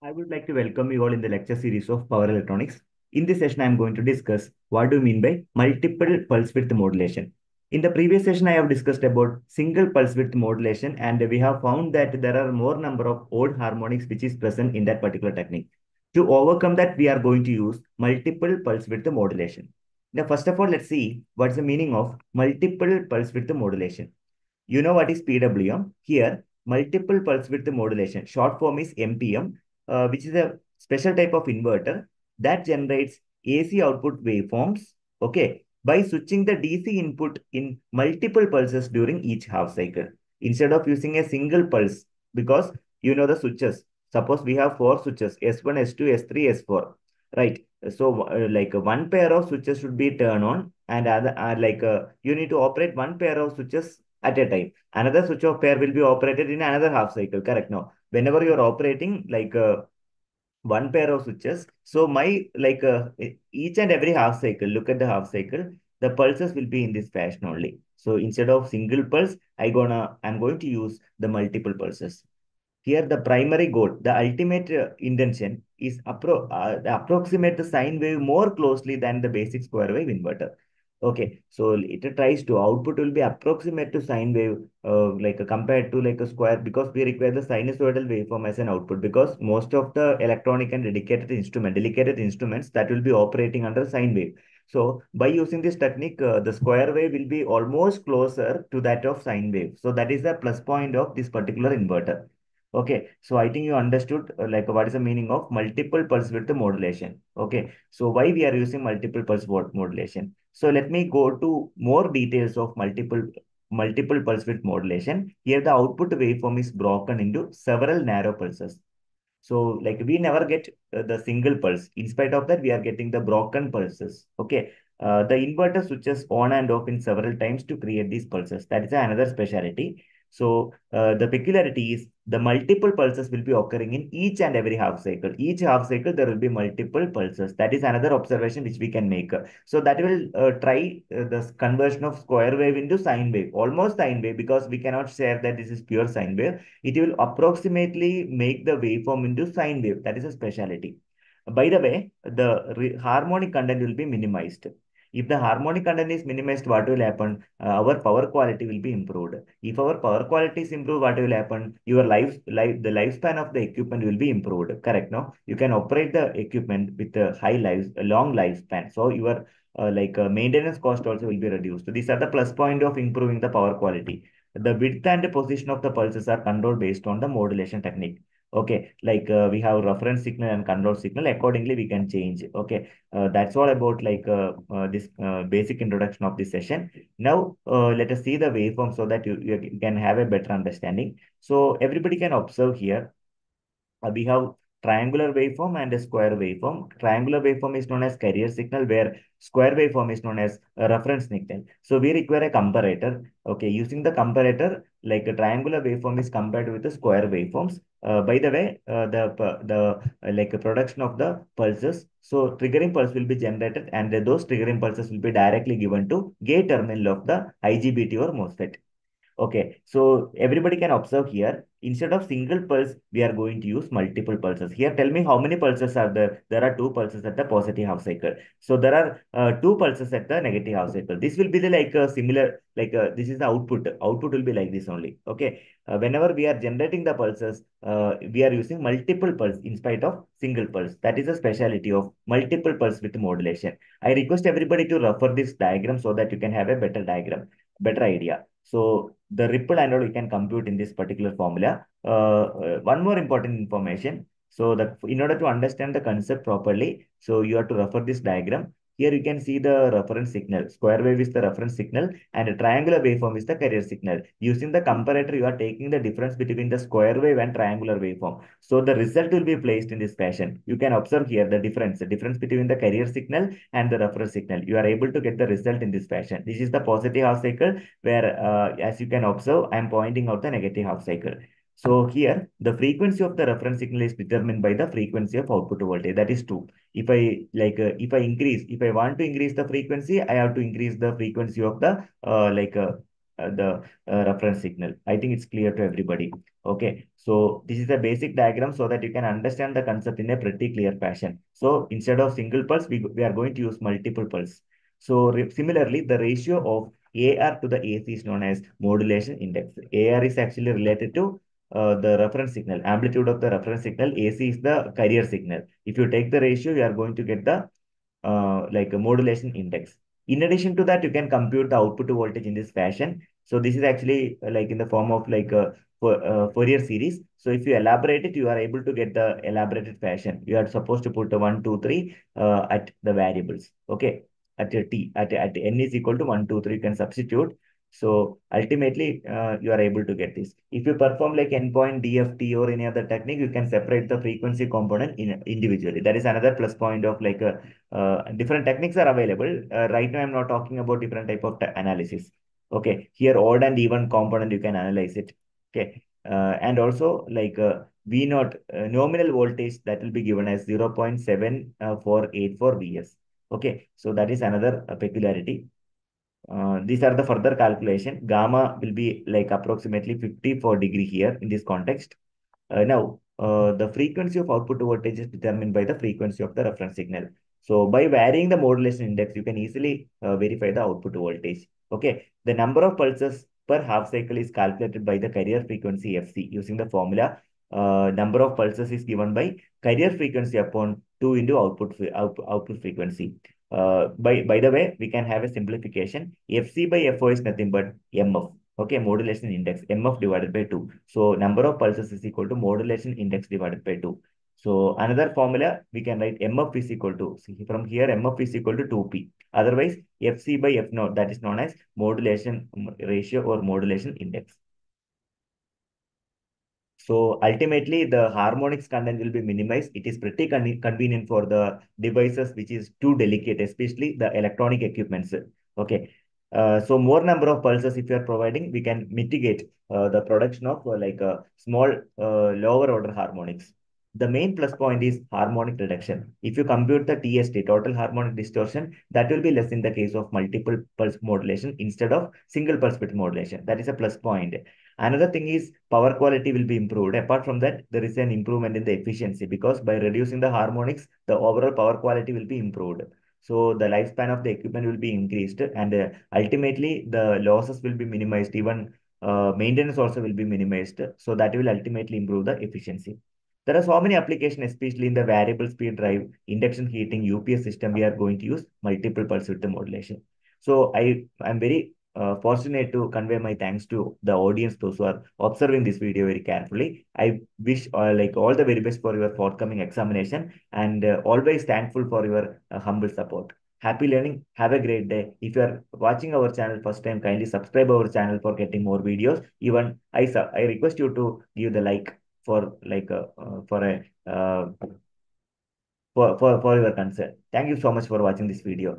I would like to welcome you all in the lecture series of power electronics. In this session, I am going to discuss what do you mean by multiple pulse width modulation. In the previous session, I have discussed about single pulse width modulation, and we have found that there are more number of odd harmonics which is present in that particular technique. To overcome that, we are going to use multiple pulse width modulation. Now, first of all, let's see what's the meaning of multiple pulse width modulation. You know what is PWM? Here, multiple pulse width modulation. Short form is MPM, uh, which is a special type of inverter that generates AC output waveforms, okay, by switching the DC input in multiple pulses during each half cycle. Instead of using a single pulse, because you know the switches. Suppose we have four switches, S1, S2, S3, S4, right? So uh, like uh, one pair of switches should be turned on and other, uh, like uh, you need to operate one pair of switches at a time. Another switch of pair will be operated in another half cycle, correct? Now, whenever you're operating like uh, one pair of switches, so my like uh, each and every half cycle, look at the half cycle, the pulses will be in this fashion only. So instead of single pulse, I gonna I'm going to use the multiple pulses. Here, the primary goal, the ultimate uh, intention is appro uh, approximate the sine wave more closely than the basic square wave inverter. Okay, so it tries to output will be approximate to sine wave, uh, like compared to like a square because we require the sinusoidal waveform as an output because most of the electronic and dedicated instrument, delicate instruments that will be operating under sine wave. So by using this technique, uh, the square wave will be almost closer to that of sine wave. So that is the plus point of this particular inverter. Okay, so I think you understood uh, like what is the meaning of multiple pulse width modulation. Okay, so why we are using multiple pulse width modulation? So let me go to more details of multiple multiple pulse width modulation. Here the output waveform is broken into several narrow pulses. So like we never get uh, the single pulse. In spite of that, we are getting the broken pulses. Okay, uh, the inverter switches on and off in several times to create these pulses. That is another specialty. So uh, the peculiarity is the multiple pulses will be occurring in each and every half cycle. Each half cycle, there will be multiple pulses. That is another observation which we can make. So that will uh, try uh, the conversion of square wave into sine wave, almost sine wave, because we cannot share that this is pure sine wave. It will approximately make the waveform into sine wave. That is a speciality. By the way, the harmonic content will be minimized. If the harmonic content is minimized, what will happen? Uh, our power quality will be improved. If our power quality is improved, what will happen? Your life, life, the lifespan of the equipment will be improved. Correct? No, you can operate the equipment with a high life, a long lifespan. So your uh, like uh, maintenance cost also will be reduced. So these are the plus point of improving the power quality. The width and the position of the pulses are controlled based on the modulation technique. Okay, like uh, we have reference signal and control signal. Accordingly, we can change. Okay, uh, that's all about like uh, uh this uh, basic introduction of this session. Now, uh, let us see the waveform so that you, you can have a better understanding. So everybody can observe here. we have triangular waveform and a square waveform. Triangular waveform is known as carrier signal, where square waveform is known as reference signal. So we require a comparator. Okay, using the comparator, like a triangular waveform is compared with the square waveforms. Uh, by the way, uh, the the uh, like a production of the pulses. So triggering pulse will be generated, and those triggering pulses will be directly given to gate terminal of the IGBT or MOSFET. Okay, so everybody can observe here, instead of single pulse, we are going to use multiple pulses. Here, tell me how many pulses are there? There are two pulses at the positive half cycle. So there are uh, two pulses at the negative half cycle. This will be the like a similar, like uh, this is the output. Output will be like this only. Okay, uh, whenever we are generating the pulses, uh, we are using multiple pulse in spite of single pulse. That is a speciality of multiple pulse width modulation. I request everybody to refer this diagram so that you can have a better diagram, better idea. So the ripple and all we can compute in this particular formula. Uh, one more important information. So that in order to understand the concept properly, so you have to refer this diagram. Here you can see the reference signal. Square wave is the reference signal and a triangular waveform is the carrier signal. Using the comparator, you are taking the difference between the square wave and triangular waveform. So the result will be placed in this fashion. You can observe here the difference, the difference between the carrier signal and the reference signal. You are able to get the result in this fashion. This is the positive half cycle where, uh, as you can observe, I am pointing out the negative half cycle. So here, the frequency of the reference signal is determined by the frequency of output voltage. That is 2. If I like, uh, if I increase, if I want to increase the frequency, I have to increase the frequency of the uh, like uh, uh, the uh, reference signal. I think it's clear to everybody. Okay, so this is a basic diagram so that you can understand the concept in a pretty clear fashion. So instead of single pulse, we, we are going to use multiple pulse. So similarly, the ratio of AR to the AC is known as modulation index. AR is actually related to uh, the reference signal, amplitude of the reference signal. AC is the carrier signal. If you take the ratio, you are going to get the uh, like a modulation index. In addition to that, you can compute the output voltage in this fashion. So this is actually uh, like in the form of like a uh, Fourier series. So if you elaborate it, you are able to get the elaborated fashion. You are supposed to put the one, two, three uh, at the variables. Okay at a t at, at n is equal to 1 2 3 you can substitute so ultimately uh, you are able to get this. If you perform like N-point dft or any other technique you can separate the frequency component in individually. That is another plus point of like a, uh, uh, different techniques are available. Uh, right now i'm not talking about different type of analysis. Okay here odd and even component you can analyze it. Okay uh, and also like uh, v naught nominal voltage that will be given as 0.7484 vs Okay, so that is another peculiarity. Uh, these are the further calculation. Gamma will be like approximately 54 degree here in this context. Uh, now, uh, the frequency of output voltage is determined by the frequency of the reference signal. So by varying the modulation index, you can easily uh, verify the output voltage. Okay, the number of pulses per half cycle is calculated by the carrier frequency FC using the formula uh, number of pulses is given by carrier frequency upon 2 into output, output, output frequency. Uh, by, by the way, we can have a simplification. FC by FO is nothing but MF. Okay, modulation index, MF divided by 2. So number of pulses is equal to modulation index divided by 2. So another formula, we can write MF is equal to, see from here, MF is equal to 2P. Otherwise, FC by F naught, that is known as modulation ratio or modulation index. So ultimately, the harmonics content will be minimized. It is pretty con convenient for the devices which is too delicate, especially the electronic equipments. Okay. Uh, so more number of pulses if you are providing, we can mitigate uh, the production of uh, like a small uh, lower order harmonics. The main plus point is harmonic reduction. If you compute the THD, total harmonic distortion, that will be less in the case of multiple pulse modulation instead of single pulse width modulation. That is a plus point. Another thing is power quality will be improved. Apart from that, there is an improvement in the efficiency because by reducing the harmonics, the overall power quality will be improved. So the lifespan of the equipment will be increased and uh, ultimately the losses will be minimized. Even uh, maintenance also will be minimized. So that will ultimately improve the efficiency. There are so many applications, especially in the variable speed drive, induction heating, UPS system, we are going to use multiple pulse width modulation. So I am very uh, fortunate to convey my thanks to the audience, those who are observing this video very carefully. I wish uh, like all the very best for your forthcoming examination and uh, always thankful for your uh, humble support. Happy learning. Have a great day. If you are watching our channel first time, kindly subscribe our channel for getting more videos. Even I, I request you to give the like for like a, uh, for a uh, for, for, for your concern. Thank you so much for watching this video.